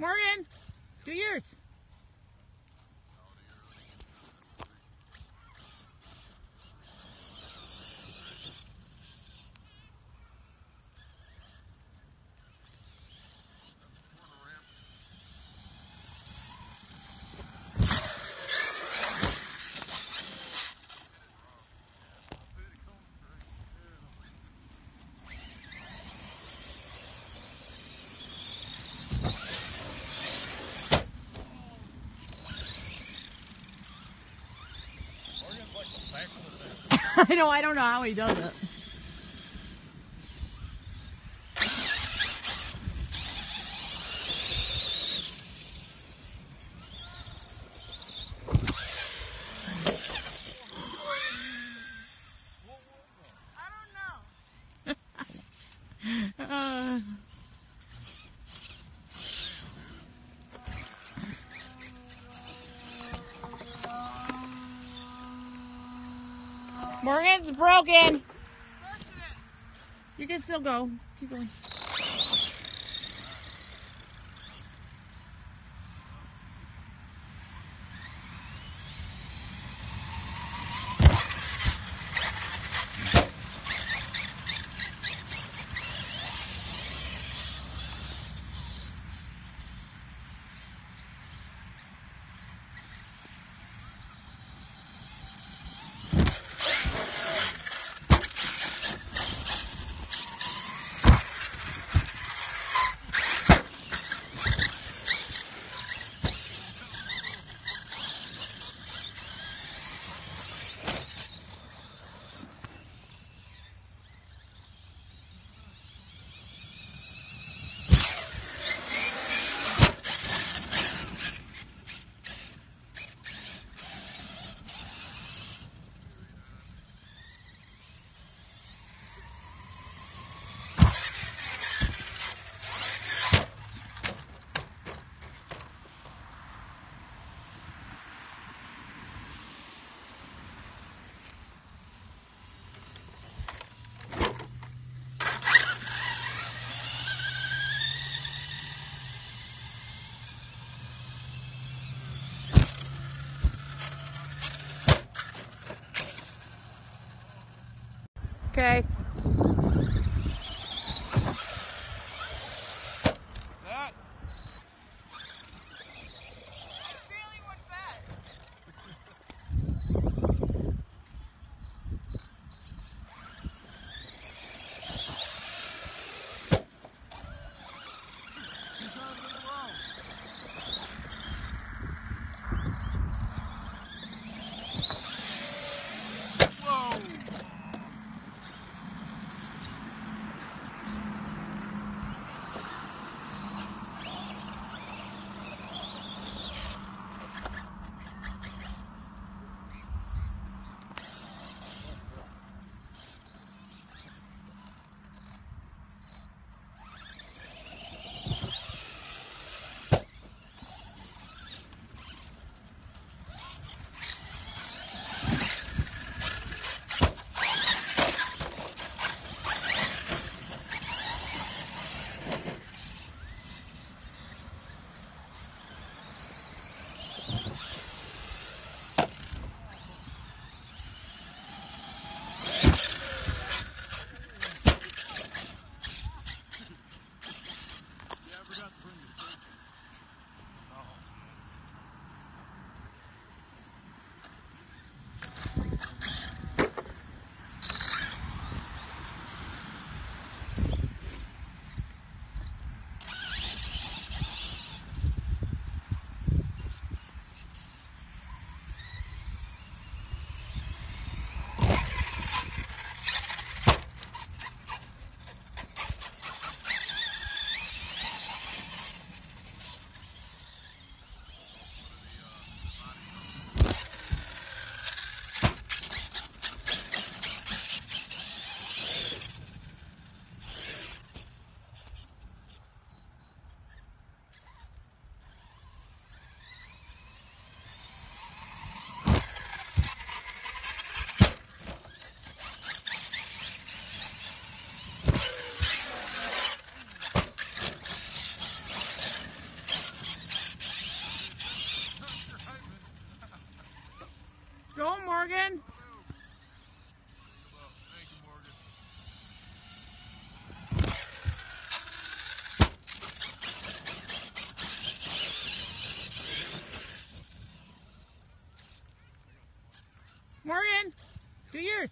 Morgan, do yours. I know, I don't know how he does it. Uh, Morgan's broken. You can still go. Keep going. Okay. Morgan. Morgan, do yours.